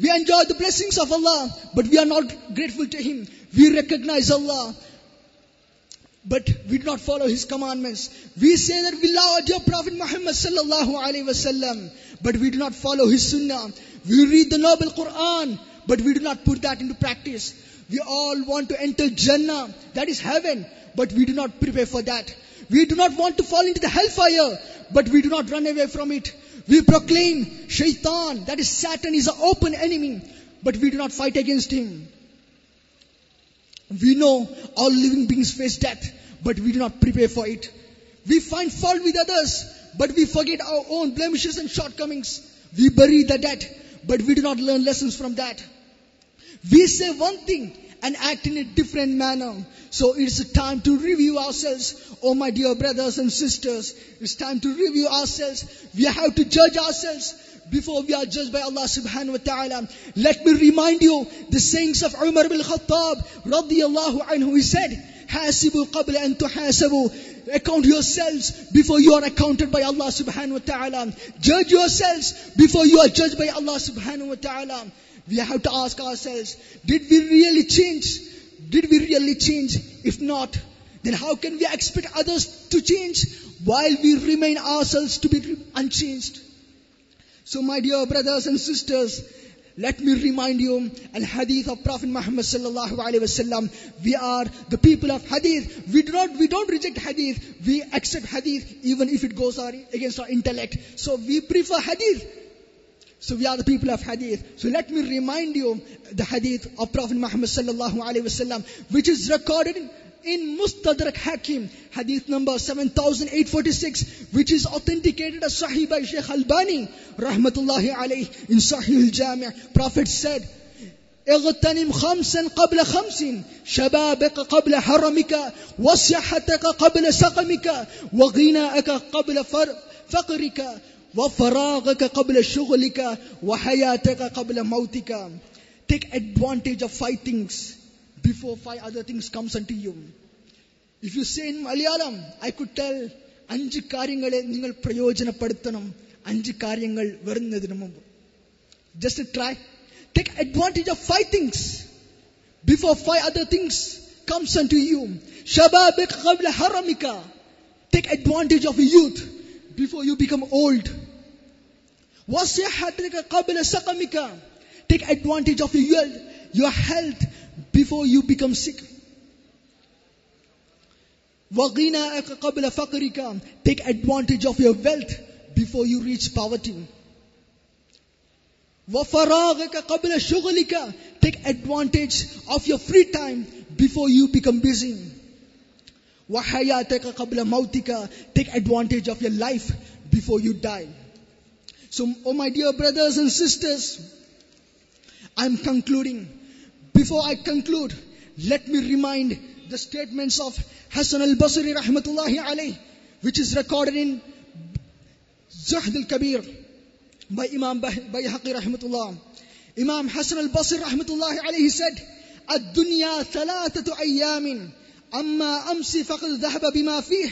we enjoy the blessings of Allah, but we are not grateful to Him. We recognize Allah, but we do not follow His commandments. We say that we love our dear Prophet Muhammad sallallahu alaihi wasallam, but we do not follow His sunnah. We read the noble Quran, but we do not put that into practice. We all want to enter Jannah, that is heaven, but we do not prepare for that. We do not want to fall into the hellfire, but we do not run away from it. We proclaim shaitan, that is Satan is an open enemy, but we do not fight against him. We know all living beings face death, but we do not prepare for it. We find fault with others, but we forget our own blemishes and shortcomings. We bury the dead, but we do not learn lessons from that. We say one thing and act in a different manner. So it's time to review ourselves. Oh my dear brothers and sisters, it's time to review ourselves. We have to judge ourselves before we are judged by Allah subhanahu wa ta'ala. Let me remind you the sayings of Umar bin Khattab radiyallahu anhu. He said, حاسبوا قبل أن تحاسبوا. Account yourselves before you are accounted by Allah subhanahu wa ta'ala. Judge yourselves before you are judged by Allah subhanahu wa ta'ala. We have to ask ourselves, did we really change? Did we really change? If not, then how can we expect others to change while we remain ourselves to be unchanged? So my dear brothers and sisters, let me remind you al hadith of Prophet Muhammad sallallahu alaihi wasallam. We are the people of hadith. We do not, we don't reject hadith. We accept hadith even if it goes against our intellect. So we prefer hadith. So we are the people of hadith. So let me remind you the hadith of Prophet Muhammad sallallahu alaihi wasallam, which is recorded in, in Mustadrak Hakim, hadith number 7846, which is authenticated as Sahih by Sheikh Albani, rahmatullahi alayh, in Sahih al-Jami'. Prophet said, اغتنم خمسا قبل خمس شبابك قبل حرمك وصحتك قبل سقمك وغناءك قبل فقرك وفراغك قبل شغلك وحياتك قبل موتك Take advantage of five things before five other things comes unto you. If you say in Malayalam, I could tell അഞ്ച് കാര്യങ്ങളെ നിങ്ങൾ പ്രയോജനപ്പെടുത്തണം അഞ്ച് കാര്യങ്ങൾ വരുന്നതിന് മുമ്പ് just try take advantage of five things before five other things comes un to you ഷബാബിക ഖബ്ല ഹറമിക take advantage of youth before you become old. وصحتك قبل سقمك Take advantage of your, your health before you become sick. وغناءك قبل فقرك Take advantage of your wealth before you reach poverty. وفراغك قبل شغلك Take advantage of your free time before you become busy. وحياتك قبل موتك Take advantage of your life before you die. So, oh my dear brothers and sisters, I'm concluding. Before I conclude, let me remind the statements of Hassan al-Basri rahmatullahi alayh, which is recorded in Zuhd al-Kabir by Imam Bayhaqi rahmatullah. Imam Hassan al-Basri rahmatullahi alayhi said, الدنيا ثلاثة أيام أما أمس فقد ذهب بما فيه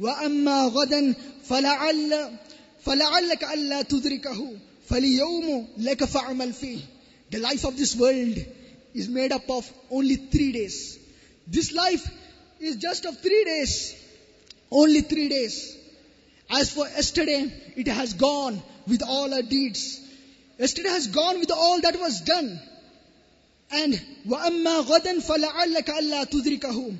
وأما غدا فلعل فلعلك ألا تدركه فاليوم لك فاعمل فيه The life of this world is made up of only three days. This life is just of three days. Only three days. As for yesterday, it has gone with all our deeds. Yesterday has gone with all that was done. And وَأَمَّا غَدًا فَلَعَلَّكَ أَلَّا تُدْرِكَهُ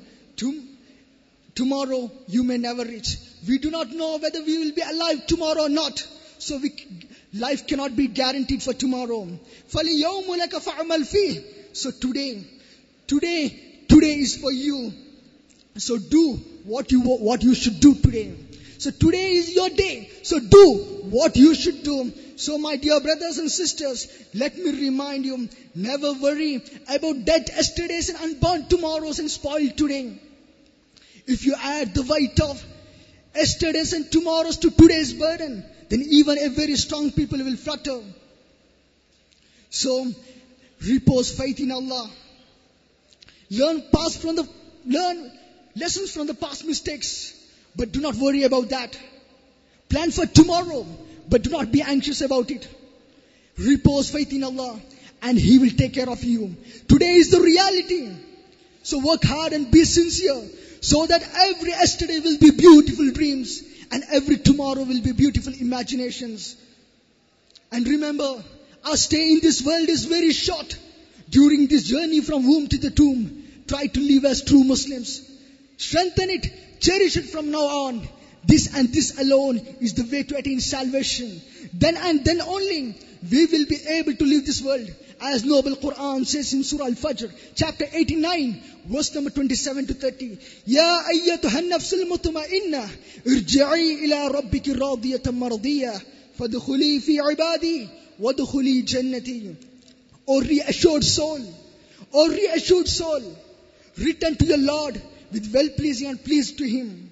Tomorrow you may never reach. We do not know whether we will be alive tomorrow or not. So we, life cannot be guaranteed for tomorrow. فَلِيَوْمُ لَكَ فَعْمَلْ فِيهِ So today, today, today is for you. So do what you, what you should do today. So today is your day. So do what you should do. So my dear brothers and sisters, let me remind you, never worry about dead yesterdays and unborn tomorrows and spoiled today. If you add the weight of yesterday's and tomorrow's to today's burden, then even a very strong people will flutter. So, repose faith in Allah. Learn past from the, learn lessons from the past mistakes, but do not worry about that. Plan for tomorrow, but do not be anxious about it. Repose faith in Allah and He will take care of you. Today is the reality. So work hard and be sincere so that every yesterday will be beautiful dreams and every tomorrow will be beautiful imaginations. And remember, our stay in this world is very short. During this journey from womb to the tomb, try to live as true Muslims. Strengthen it, cherish it from now on. This and this alone is the way to attain salvation. Then and then only we will be able to leave this world. As Noble Quran says in Surah Al-Fajr, chapter 89, verse number 27 to 30. Ya nafsul mutma'inna, ila rabbiki radiyatan fadkhuli fi ibadi, wadkhuli jannati. O reassured soul, O reassured soul, return to your Lord with well-pleasing and pleased to Him.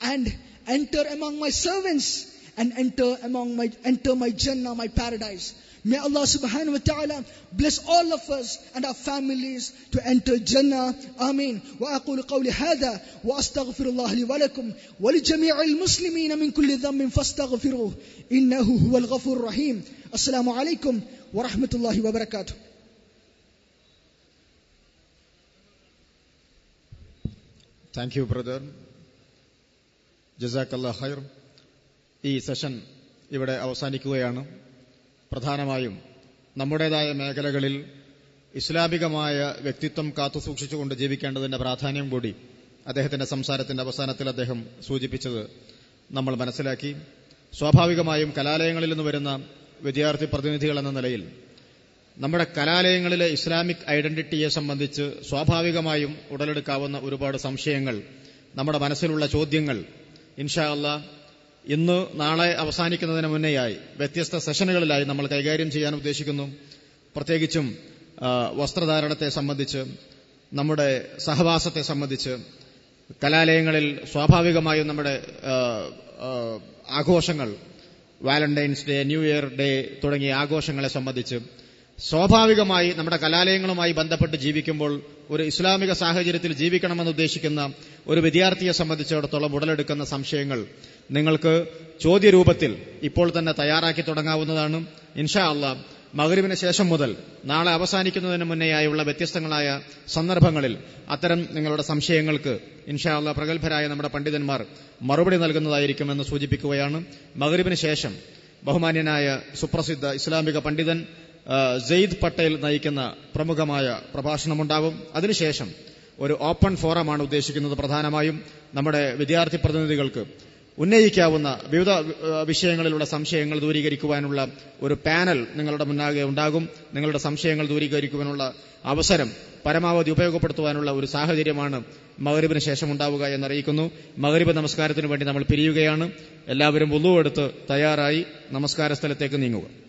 And enter among my servants and enter among my, enter my Jannah, my paradise. May Allah subhanahu wa ta'ala bless all of us and our families to enter Jannah. Ameen. وأقول قولي هذا وأستغفر الله لي ولكم ولجميع المسلمين من كل ذنب فاستغفروه إنه هو الغفور الرحيم. السلام عليكم ورحمة الله وبركاته. Thank you, brother. Jazakallah khair. ഈ session ഇവിടെ അവസാനിക്കുകയാണ്. പ്രധാനമായും നമ്മുടേതായ മേഖലകളിൽ ഇസ്ലാമികമായ വ്യക്തിത്വം കാത്തുസൂക്ഷിച്ചുകൊണ്ട് ജീവിക്കേണ്ടതിന്റെ പ്രാധാന്യം കൂടി അദ്ദേഹത്തിന്റെ സംസാരത്തിന്റെ അവസാനത്തിൽ അദ്ദേഹം സൂചിപ്പിച്ചത് നമ്മൾ മനസ്സിലാക്കി. സ്വാഭാവികമായും കലാലയങ്ങളിൽ നിന്ന് വരുന്ന വിദ്യാർത്ഥി പ്രതിനിധികൾ എന്ന നിലയിൽ നമ്മുടെ കലാലയങ്ങളിലെ ഇസ്ലാമിക് ഐഡന്റിറ്റിയെ സംബന്ധിച്ച് സ്വാഭാവികമായും ഉടലെടുക്കാവുന്ന ഒരുപാട് സംശയങ്ങൾ നമ്മുടെ മനസ്സിലുള്ള ചോദ്യങ്ങൾ ഇൻഷാ അല്ല ഇന്ന് നാളെ അവസാനിക്കുന്നതിന് മുന്നേയായി വ്യത്യസ്ത സെഷനുകളിലായി നമ്മൾ കൈകാര്യം ചെയ്യാൻ ഉദ്ദേശിക്കുന്നു. പ്രത്യേകിച്ചും വസ്ത്രധാരണത്തെ സംബന്ധിച്ച് നമ്മുടെ സഹവാസത്തെ സംബന്ധിച്ച് കലാലയങ്ങളിൽ സ്വാഭാവികമായും നമ്മുടെ ആഘോഷങ്ങൾ Valentine's day new year day തുടങ്ങിയ ആഘോഷങ്ങളെ സംബന്ധിച്ച് സ്വാഭാവികമായി നമ്മുടെ കലാലയങ്ങളുമായി ബന്ധപ്പെട്ട് ജീവിക്കുമ്പോൾ ഒരു ഇസ്ലാമിക സാഹചര്യത്തിൽ ജീവിക്കണമെന്ന് ഉദ്ദേശിക്കുന്ന ഒരു വിദ്യാർത്ഥിയെ സംബന്ധിച്ചിടത്തോളം ഉടലെടുക്കുന്ന സംശയങ്ങൾ നിങ്ങൾക്ക് ചോദ്യരൂപത്തിൽ ഇപ്പോൾ തന്നെ തയ്യാറാക്കി തുടങ്ങാവുന്നതാണ്. ഇൻഷാ അള്ളാ മകരുവിന് ശേഷം മുതൽ നാളെ അവസാനിക്കുന്നതിന് മുന്നേയായുള്ള വ്യത്യസ്തങ്ങളായ സന്ദർഭങ്ങളിൽ അത്തരം നിങ്ങളുടെ സംശയങ്ങൾക്ക് ഇൻഷാ അള്ളാ പ്രഗത്ഭരായ നമ്മുടെ പണ്ഡിതന്മാർ മറുപടി നൽകുന്നതായിരിക്കുമെന്ന് സൂചിപ്പിക്കുകയാണ്. മകരുവിന് ശേഷം ബഹുമാന്യനായ സുപ്രസിദ്ധ ഇസ്ലാമിക പണ്ഡിതൻ സെയ്ദ് പട്ടേൽ നയിക്കുന്ന പ്രമുഖമായ പ്രഭാഷണമുണ്ടാവും അതിനുശേഷം ഒരു ഓപ്പൺ ഫോറമാണ് ഉദ്ദേശിക്കുന്നത് പ്രധാനമായും. നമ്മുടെ വിദ്യാർത്ഥി പ്രതിനിധികൾക്ക് ഉന്നയിക്കാവുന്ന വിവിധ വിഷയങ്ങളിലുള്ള സംശയങ്ങൾ ദൂരീകരിക്കുവാനുള്ള ഒരു പാനൽ നിങ്ങളുടെ മുന്നാകെ ഉണ്ടാകും. നിങ്ങളുടെ സംശയങ്ങൾ ദൂരീകരിക്കുവാനുള്ള അവസരം പരമാവധി ഉപയോഗപ്പെടുത്തുവാനുള്ള ഒരു സാഹചര്യമാണ് മകരിബിന് ശേഷം ഉണ്ടാവുക എന്നറിയിക്കുന്നു. മകരിബ് നമസ്കാരത്തിനു വേണ്ടി നമ്മൾ പിരിയുകയാണ്. എല്ലാവരും ഒന്നുവെടുത്ത് തയ്യാറായി. നമസ്കാര സ്ഥലത്തേക്ക് നീങ്ങുക.